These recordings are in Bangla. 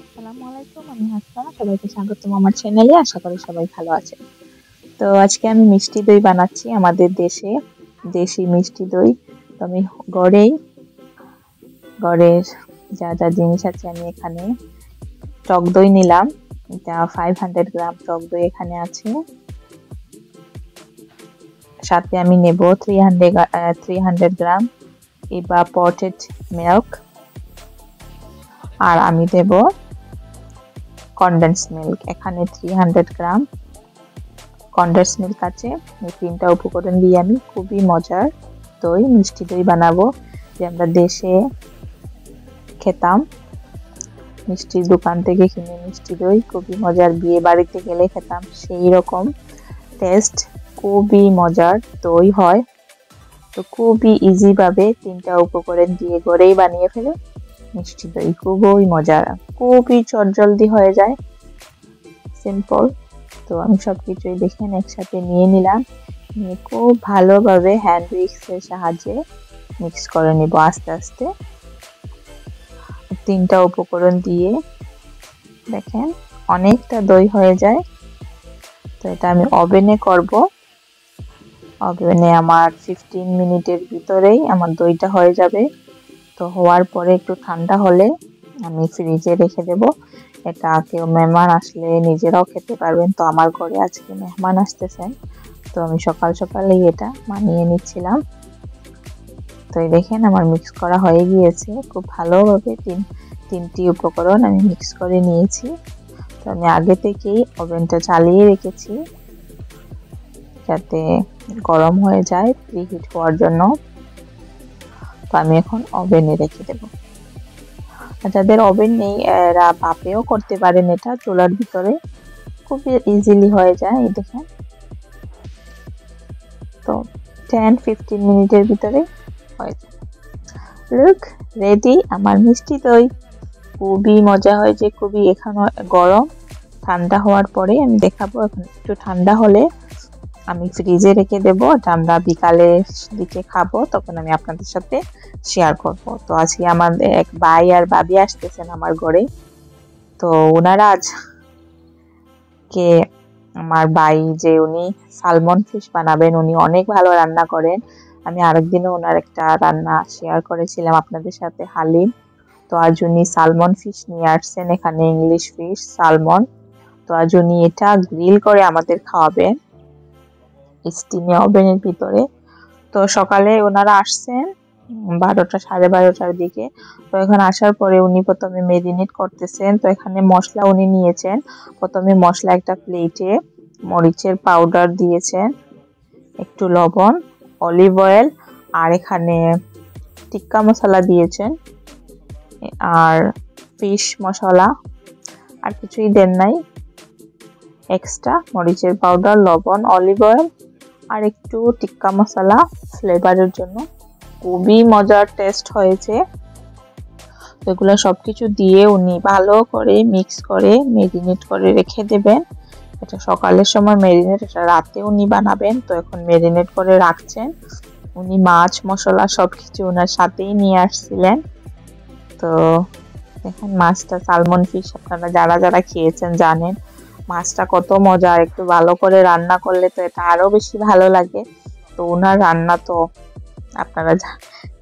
আসসালামু আলাইকুম আমি হাসনা। সবাইকে স্বাগতম আমার চ্যানেলে আশা করি সবাই ভালো আছে তো আজকে আমি মিষ্টি দই বানাচ্ছি আমাদের দেশে। দেশি মিষ্টি দই। তো আমি গড়েই, গড়ের যা যা জিনিস আছে আমি এখানে টক দই নিলাম। এটা ফাইভ হান্ড্রেড গ্রাম টক দই এখানে আছে। সাথে আমি নেব three hundred three hundred gram evaporated milk আর আমি দেব কনডেন্স মিল্ক এখানে three hundred gram condense milk আছে। এই তিনটা উপকরণ দিয়ে আমি খুবই মজার দই, মিষ্টি দই বানাবো, যে আমরা দেশে খেতাম। মিষ্টির দোকান থেকে কিনে মিষ্টি দই, খুবই মজার। বিয়ে বাড়িতে গেলে খেতাম, সেই রকম টেস্ট খুবই মজার দই হয়। তো খুবই ইজিভাবে তিনটা উপকরণ দিয়ে গড়েই বানিয়ে ফেলে। মিষ্টি দই খুবই মজার, খুবই চটজলদি হয়ে যায়। সিম্পল তো আমি সব কিছুই দেখেন একসাথে নিয়ে নিলাম। নিয়ে খুব ভালোভাবে হ্যান্ড উইক্সের সাহায্যে মিক্স করে নিব আস্তে আস্তে। তিনটা উপকরণ দিয়ে দেখেন, অনেকটা দই হয়ে যায়। তো এটা আমি ওভেনে করব। ওভেনে আমার ফিফটিন মিনিটের ভিতরেই আমার দইটা হয়ে যাবে। তো হওয়ার পরে একটু ঠান্ডা হলে আমি ফ্রিজে রেখে দেব। এটা কেউ মেহমান আসলে নিজেরাও খেতে পারবেন। তো আমার ঘরে আজকে মেহমান আসতেছেন। তো আমি সকাল সকালেই এটা মানিয়ে নিচ্ছিলাম। তো এই দেখেন আমার মিক্স করা হয়ে গিয়েছে। খুব ভালোভাবে তিন, তিনটি উপকরণ আমি মিক্স করে নিয়েছি। তো আমি আগে থেকেই ওভেনটা চালিয়ে রেখেছি। যাতে গরম হয়ে যায় প্রিহিট হওয়ার জন্য। তো আমি এখন ওভেনে রেখে দেব। যাদের ওভেন নেই, এরা বাপেও করতে পারেন এটা, চুলার ভিতরে। খুবই ইজিলি হয়ে যায় এই দেখেন। তো টেন ফিফটিন মিনিটের ভিতরে হয়ে যায়। লুক রেডি আমার মিষ্টি দই। খুবই মজা হয়েছে, খুবই এখানে গরম। ঠান্ডা হওয়ার পরে আমি দেখাবো, এখন একটু ঠান্ডা হলে আমি ফ্রিজে রেখে দেবো এটা আমরা বিকালের দিকে খাব, তখন আমি আপনাদের সাথে শেয়ার করব। তো আজকে আমাদের এক ভাই আর বাবি আসতেছেন আমার ঘরে। তো ওনারা আজ কে আমার ভাই যে উনি সালমন ফিশ বানাবেন, উনি অনেক ভালো রান্না করেন। আমি আরেকদিনও ওনার একটা রান্না শেয়ার করেছিলাম আপনাদের সাথে, হালিম। তো আজ উনি সালমন ফিশ নিয়ে আসছেন এখানে ইংলিশ ফিশ সালমন তো আজ উনি এটা গ্রিল করে আমাদের খাওয়াবেন। স্টিমে ওভেনের ভিতরে। তো সকালে ওনারা আসছেন বারোটা, সাড়ে বারোটার দিকে। তো এখানে আসার পরে উনি প্রথমে মেরিনেট করতেছেন। তো এখানে মশলা উনি নিয়েছেন। প্রথমে মশলা একটা প্লেটে মরিচের পাউডার দিয়েছেন, একটু লবণ, অলিভ অয়েল, আর এখানে টিক্কা মশলা দিয়েছেন। আর ফিশ মশলা, আর কিছুই দেন নাই। এক্সট্রা মরিচের পাউডার, লবণ, অলিভ অয়েল আর একটু টিক্কা মশলা ফ্লেভারের জন্য। খুবই মজার টেস্ট হয়েছে। এগুলো সব কিছু দিয়ে উনি ভালো করে মিক্স করে মেরিনেট করে রেখে দেবেন। এটা সকালের সময় মেরিনেট এটা রাতে উনি বানাবেন, তো এখন মেরিনেট করে রাখছেন। উনি মাছ, মশলা সব কিছু ওনার সাথেই নিয়ে আসছিলেন। তো দেখেন মাছটা সালমন ফিশ, আপনারা যারা যারা খেয়েছেন জানেন। মাছটা কত মজা, একটু ভালো করে রান্না করলে তো এটা আরও বেশি ভালো লাগে। তো ওনার রান্না তো আপনারা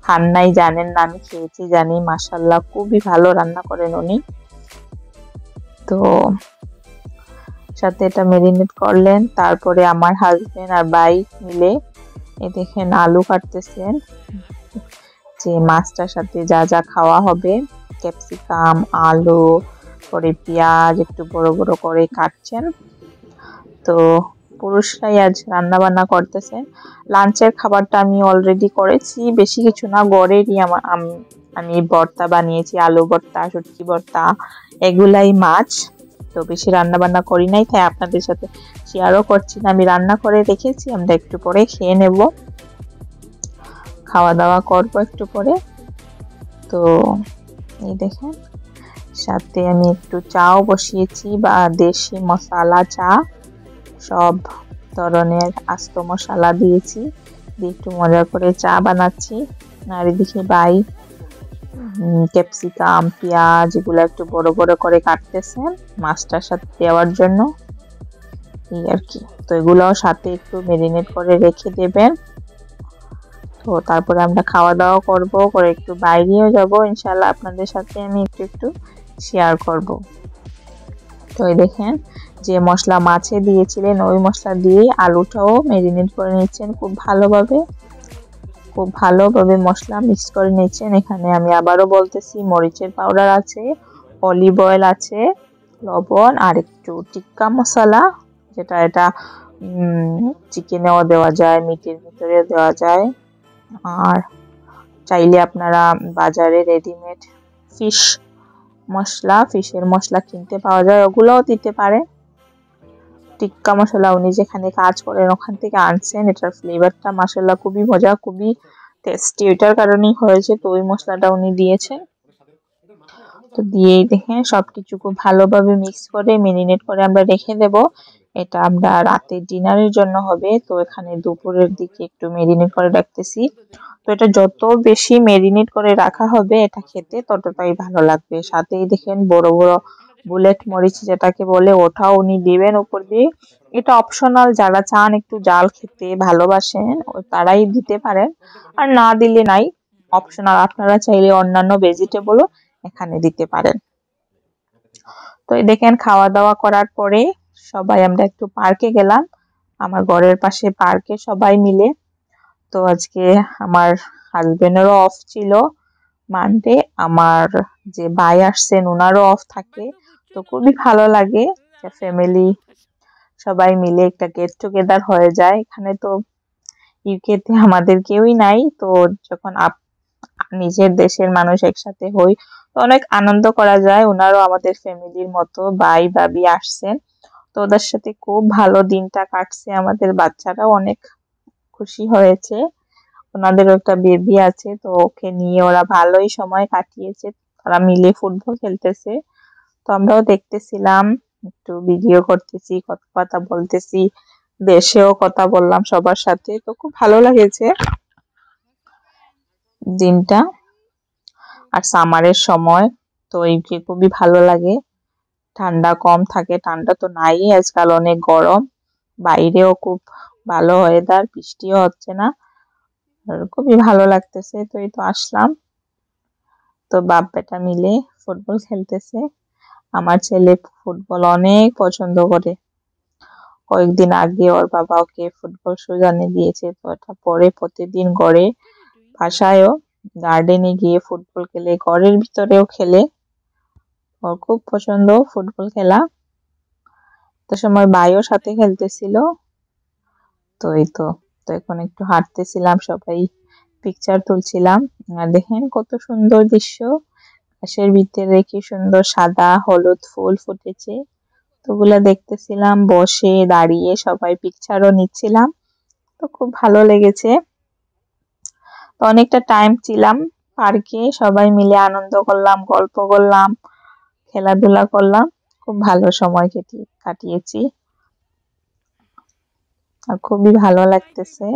খান নাই জানেন না, আমি খেয়েছি জানি মাসাল্লাহ খুবই ভালো রান্না করেন উনি। তো সাথে এটা মেরিনেট করলেন, তারপরে আমার হাজবেন্ড আর বাইক মিলে এ দেখেন আলু কাটতেছেন। যে মাছটার সাথে যা যা খাওয়া হবে ক্যাপসিকাম আলু পরে পেঁয়াজ একটু বড় বড় করে কাটছেন। তো পুরুষরাই আজ রান্না বান্না করতেছেন লাঞ্চের খাবারটা আমি অলরেডি করেছি, বেশি কিছু না, গড়েরই আমার আমি ভর্তা বানিয়েছি, আলু ভর্তা শুটকি ভর্তা, এগুলাই মাছ। তো বেশি রান্না বান্না করি নাই, তাই আপনাদের সাথে শেয়ারও করছি না। আমি রান্না করে রেখেছি, আমরা একটু পরে খেয়ে নেব। খাওয়া দাওয়া করব একটু পরে। তো এই দেখেন। সাথে আমি একটু চাও বসিয়েছি বা দেশি মশলা, চা, সব ধরনের আস্ত মশলা দিয়েছি। দিয়ে একটু মজা করে চা বানাচ্ছি। আর এদিকে বাই ক্যাপসিকাম, পেঁয়াজ, এগুলো একটু বড় বড় করে কাটতেছেন মাছটার সাথে দেওয়ার জন্য। এই আর কি। তো এগুলোও সাথে একটু মেরিনেট করে রেখে দেবেন। তো তারপরে আমরা খাওয়া দাওয়া করব, করে একটু বাইরেও যাব। ইনশাল্লাহ আপনাদের সাথে আমি একটু একটু শেয়ার করব। তো এই দেখেন যে মশলা মাছে দিয়েছিলেন, ওই মশলা দিয়ে আলুটাও মেরিনেট করে নিচ্ছেন খুব ভালোভাবে। খুব ভালোভাবে মশলা মিক্স করে নিচ্ছেন এখানে আমি আবারও বলতেছি, মরিচের পাউডার আছে অলিভ অয়েল আছে, লবণ আর একটু টিক্কা মশলা, যেটা এটা চিকেনেও দেওয়া যায় মিটের ভিতরে দেওয়া যায়। আর চাইলে আপনারা বাজারে রেডিমেড ফিশ মশলা ফিশের মশলা কিনতে পাওয়া যায়, ওগুলোও দিতে পারে। টিক্কা মশলা উনি যেখানে কাজ করেন, ওখান থেকে আনছেন, এটার ফ্লেভারটা মশলা খুবই মজা, খুবই টেস্টি ওইটার কারণেই হয়েছে তো ওই মশলাটা উনি দিয়েছেন। তো দিয়েই দেখেন, সবকিছু খুব ভালোভাবে মিক্স করে মেরিনেট করে আমরা রেখে দেব। এটা আমরা রাতের ডিনারের জন্য হবে, তো এখানে দুপুরের দিকে একটু মেরিনেট করে রাখতেছি। তো এটা যত বেশি মেরিনেট করে রাখা হবে এটা খেতে ততটাই ভালো লাগবে। সাথেই দেখেন বড় বড় বুলেট মরিচ যেটাকে বলে, ওটাও উনি দিবেন উপর দিয়ে। এটা অপশনাল যারা চান একটু জাল খেতে ভালোবাসেন তারাই দিতে পারেন। আর না দিলে নাই অপশনাল আপনারা চাইলে অন্যান্য ভেজিটেবলও এখানে দিতে পারেন। তো দেখেন, খাওয়া দাওয়া করার পরে সবাই আমরা একটু পার্কে গেলাম। আমার ঘরের পাশে পার্কে সবাই মিলে। তো আজকে আমার হাজবেন্ডেরও অফ ছিল মানডে আমার যে ভাই আসছেন ওনারও অফ থাকে। তো খুবই ভালো লাগে ফ্যামিলি সবাই মিলে একটা গেট টুগেদার হয়ে যায়। এখানে তো ইউকেতে আমাদের কেউই নাই। তো যখন আপ, নিজের দেশের মানুষ একসাথে হই, তো অনেক আনন্দ করা যায়। ওনারও আমাদের ফ্যামিলির মতো ভাই ভাবি আসছেন। তো ওদের সাথে খুব ভালো দিনটা কাটছে। আমাদের বাচ্চারাও অনেক খুশি হয়েছে। ওনাদেরও একটা বেবি আছে, তো ওকে নিয়ে ওরা ভালোই সময় কাটিয়েছে। তারা মিলে ফুটবল খেলতেছে। তো আমরাও দেখতেছিলাম, একটু ভিডিও করতেছি কথা কথা বলতেছি, দেশেও কথা বললাম সবার সাথে। তো খুব ভালো লাগেছে দিনটা। আর সামারের সময়, তো এইকে খুবই ভালো লাগে। ঠান্ডা কম থাকে, ঠান্ডা তো নাই আজকাল, অনেক গরম। বাইরেও খুব ভালো ওয়েদার বৃষ্টিও হচ্ছে না। খুবই ভালো লাগতেছে, তো এই তো আসলাম। তো বাপ বেটা মিলে ফুটবল খেলতেছে। আমার ছেলে ফুটবল অনেক পছন্দ করে। কয়েকদিন আগে ওর বাবা ওকে ফুটবল শুজ আনে দিয়েছে, তো এটা পরে প্রতিদিন গড়ে বাসায়ও গার্ডেনে গিয়ে ফুটবল খেলে, ঘরের ভিতরেও খেলে। ওর খুব পছন্দ ফুটবল খেলা। তো সময় ভাইও সাথে খেলতেছিল। তো এই তো তো এখন একটু হাঁটতেছিলাম, সবাই পিকচার তুলছিলাম। আর দেখেন কত সুন্দর দৃশ্য। ঘাসের ভিতরে কি সুন্দর সাদা, হলুদ ফুল ফুটেছে। তো ওগুলা দেখতেছিলাম, বসে দাঁড়িয়ে সবাই পিকচারও নিচ্ছিলাম। তো খুব ভালো লেগেছে। তো অনেকটা টাইম ছিলাম পার্কে, সবাই মিলে আনন্দ করলাম, গল্প করলাম। খেলাধুলা করলাম। খুব ভালো সময় কেটে কাটিয়েছি। আর খুবই ভালো লাগতেছে।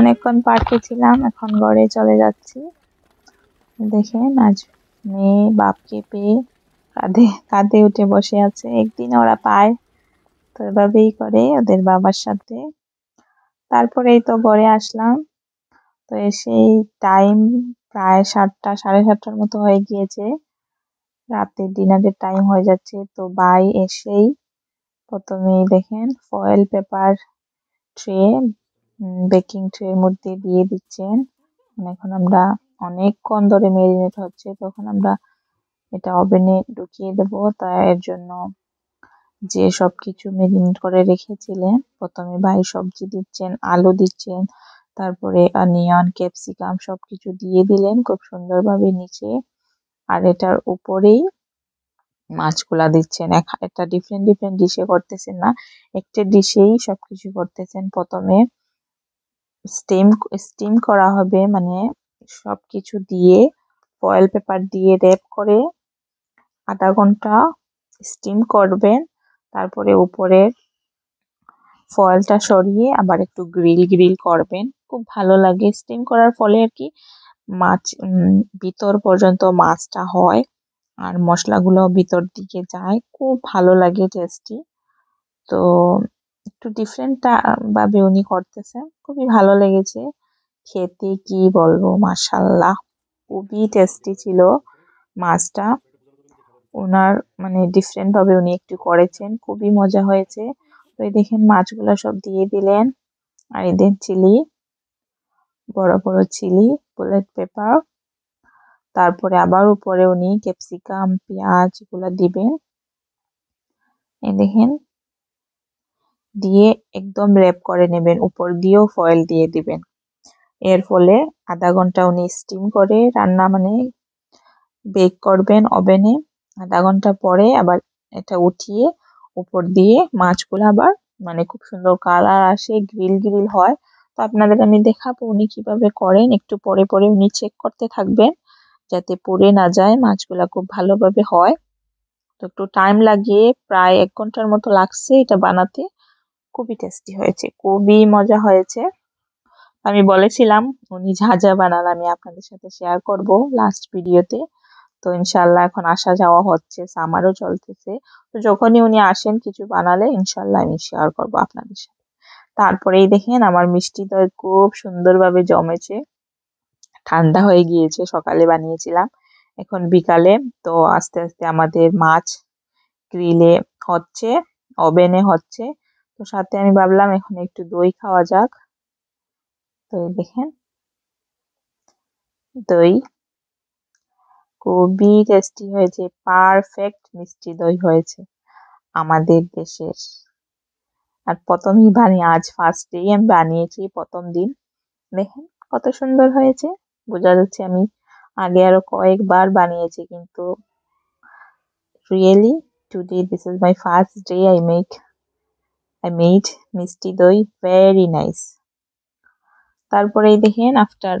অনেকক্ষণ পার্কে ছিলাম, এখন ঘরে চলে যাচ্ছি। দেখেন আজ মেয়ে বাপকে পেয়ে কাঁধে কাঁধে উঠে বসে আছে। একদিন ওরা পায়, তো এভাবেই করে ওদের বাবার সাথে। তারপরেই তো ঘরে আসলাম, তো এসেই টাইম প্রায় সাতটা, সাড়ে সাতটার মতো হয়ে গিয়েছে। রাতে ডিনারের টাইম হয়ে যাচ্ছে, তো বাই এসেই প্রথমেই দেখেন ফয়েল পেপার ট্রে বেকিং ট্রের মধ্যে দিয়ে দিচ্ছেন। এখন আমরা অনেকক্ষণ ধরে মেরিনেট হচ্ছে। তখন আমরা এটা ওভেনে ঢুকিয়ে দেবো। তাই এর জন্য যে সব কিছু মেরিনেট করে রেখেছিলেন, প্রথমে ভাই সবজি দিচ্ছেন, আলু দিচ্ছেন, তারপরে অনিয়ন ক্যাপসিকাম সবকিছু দিয়ে দিলেন খুব সুন্দরভাবে নিচে। আর এটার উপরেই মাছগুলা দিচ্ছেন। একটা ডিফারেন্ট ডিফারেন্ট ডিশে করতেছেন না, একটা ডিশেই সবকিছু করতেছেন প্রথমে। স্টিম স্টিম করা হবে মানে সবকিছু দিয়ে ফয়েল পেপার দিয়ে র্যাপ করে আধা ঘণ্টা স্টিম করবেন, তারপরে উপরের ফয়েলটা সরিয়ে আবার একটু গ্রিল গ্রিল করবেন। খুব ভালো লাগে স্টিম করার ফলে আর কি মাছ ভিতর পর্যন্ত মাছটা হয় আর মশলাগুলো ভিতর দিকে যায়। খুব ভালো লাগে টেস্টি তো একটু ডিফারেন্ট ভাবে উনি করতেছেন খুবই ভালো লেগেছে। খেতে কি বলব? মাসাল্লাহ খুবই টেস্টি ছিল মাছটা। ওনার মানে ডিফারেন্ট ভাবে উনি একটু করেছেন। খুবই মজা হয়েছে। তো এই দেখেন মাছগুলো সব দিয়ে দিলেন। আর এদের চিলি। বড় বড় চিলি বুলেট পেপার তারপরে আবার উপরে উনি ক্যাপসিকাম পেঁয়াজ এগুলো দিবেন। এই দেখেন দিয়ে একদম র্যাপ করে নেবেন, উপর দিয়েও ফয়েল দিয়ে দিবেন। এর ফলে আধা ঘণ্টা উনি স্টিম করে রান্না মানে বেক করবেন ওভেনে আধা ঘণ্টা পরে আবার এটা উঠিয়ে উপর দিয়ে মাছগুলো আবার মানে খুব সুন্দর কালার আসে গ্রিল গ্রিল হয়। তো আপনাদের আমি দেখাবো উনি কীভাবে করেন। একটু পরে পরে উনি চেক করতে থাকবেন যাতে পড়ে না যায়, মাছগুলো খুব ভালোভাবে হয়। তো একটু টাইম লাগিয়ে প্রায় এক ঘণ্টার মতো লাগছে এটা বানাতে। খুবই টেস্টি হয়েছে, খুবই মজা হয়েছে। আমি বলেছিলাম, উনি যা যা বানান আমি আপনাদের সাথে শেয়ার করব লাস্ট ভিডিওতে তো। ইনশাল্লাহ এখন আসা যাওয়া হচ্ছে সামারও চলতেছে। তো যখনই উনি আসেন কিছু বানালে ইনশাল্লাহ আমি শেয়ার করব আপনাদের সাথে। তারপরেই দেখেন আমার মিষ্টি দই খুব সুন্দরভাবে জমেছে। ঠান্ডা হয়ে গিয়েছে, সকালে বানিয়েছিলাম। এখন বিকালে, তো আস্তে আস্তে আমাদের মাছ গ্রিলে হচ্ছে ওভেনে হচ্ছে। তো সাথে আমি ভাবলাম এখন একটু দই খাওয়া যাক। তো দেখেন। দই। খুবই টেস্টি হয়েছে পারফেক্ট মিষ্টি দই হয়েছে আমাদের দেশের। আর প্রথমই বানিয়ে আজ ফার্স্ট ডেই আমি বানিয়েছি প্রথম দিন। দেখেন কত সুন্দর হয়েছে। বোঝা যাচ্ছে আমি আগে আরও কয়েকবার বানিয়েছি, কিন্তু really today this is my first day I make I made মিষ্টি দই ভেরি নাইস তারপরেই দেখেন আফটার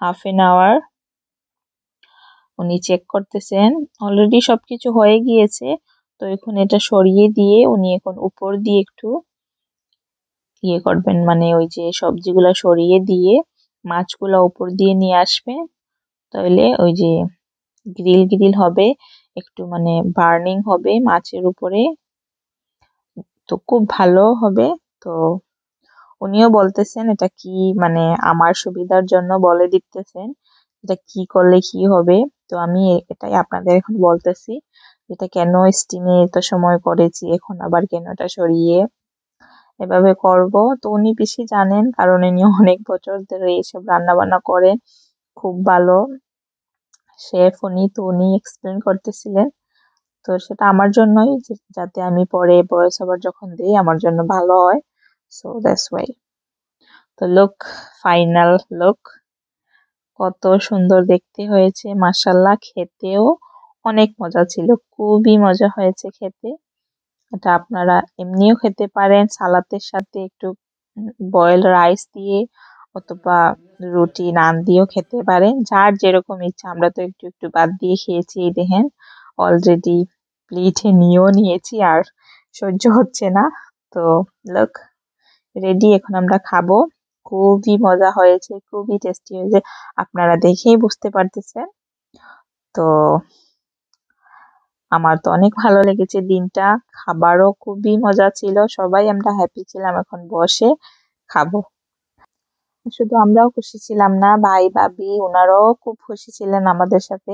হাফ এন আওয়ার উনি চেক করতেছেন অলরেডি সবকিছু হয়ে গিয়েছে, তো এখন এটা সরিয়ে দিয়ে উনি এখন উপর দিয়ে একটু ইয়ে করবেন মানে ওই যে সবজিগুলো সরিয়ে দিয়ে মাছগুলো উপর দিয়ে নিয়ে আসবে তাহলে ওই যে গ্রিল গ্রিল হবে, একটু মানে বার্নিং হবে মাছের উপরে। তো খুব ভালো হবে। তো উনিও বলতেছেন, এটা কি মানে আমার সুবিধার জন্য বলে দিতেছেন, এটা কি করলে কি হবে? তো আমি এটাই আপনাদের এখন বলতেছি, এটা কেন স্টিমে এত সময় করেছি, এখন আবার কেন এটা সরিয়ে এভাবে করব? তো উনি বেশি জানেন, কারণ ইনি অনেক বছর ধরে এইসব রান্না বান্না করেন, খুব ভালো। শেফ উনি, তো উনি এক্সপ্লেন করতেছিলেন। তো সেটা আমার জন্যই যাতে আমি পরে ভয়েস ওভার যখন দিই, আমার জন্য ভালো হয়। সো দ্যাটস ওয়াই তো লুক ফাইনাল লুক কত সুন্দর দেখতে হয়েছে মাসাল্লাহ খেতেও অনেক মজা ছিল, খুবই মজা হয়েছে খেতে। এটা আপনারা এমনিও খেতে পারেন, সালাতের সাথে একটু বয়েল রাইস দিয়ে অথবা রুটি নান দিয়েও খেতে পারেন। যার যেরকম ইচ্ছা, আমরা তো একটু একটু বাদ দিয়ে খেয়েছি, দেখেন অলরেডি প্লেটে নিয়েও নিয়েছি, আর সহ্য হচ্ছে না। তো লোক রেডি এখন আমরা খাব। খুবই মজা হয়েছে, খুবই টেস্টি হয়েছে। আপনারা দেখেই বুঝতে পারতেছেন। তো আমার তো অনেক ভালো লেগেছে দিনটা। খাবারও খুবই মজা ছিল। সবাই আমরা হ্যাপি ছিলাম, এখন বসে খাব। শুধু আমরাও খুশি ছিলাম না, ভাই, ভাবি ওনারাও খুব খুশি ছিলেন আমাদের সাথে।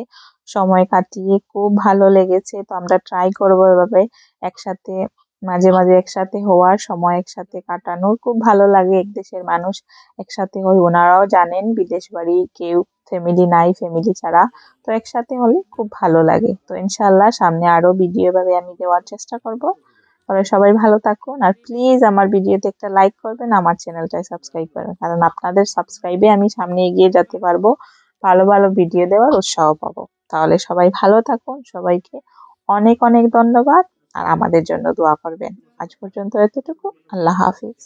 সময় কাটিয়ে খুব ভালো লেগেছে। তো আমরা ট্রাই করব এভাবে একসাথে, মাঝে মাঝে একসাথে হওয়ার, সময় একসাথে কাটানোর। খুব ভালো লাগে এক দেশের মানুষ একসাথে হই ওনারাও জানেন বিদেশ বাড়ি কেউ ফ্যামিলি নাই ফ্যামিলি ছাড়া। তো একসাথে হলে খুব ভালো লাগে। তো ইনশাল্লাহ সামনে আরও ভিডিও ভাবে আমি দেওয়ার চেষ্টা করব। তবে সবাই ভালো থাকুন আর প্লিজ আমার ভিডিওতে একটা লাইক করবেন, আমার চ্যানেলটায় সাবস্ক্রাইব করবেন। কারণ আপনাদের সাবস্ক্রাইবে আমি সামনে এগিয়ে যেতে পারব। ভালো ভালো ভিডিও দেওয়ার উৎসাহ পাবো। তাহলে সবাই ভালো থাকুন, সবাইকে অনেক অনেক ধন্যবাদ আর আমাদের জন্য দোয়া করবেন। আজ পর্যন্ত এতটুকু। আল্লাহ হাফিজ।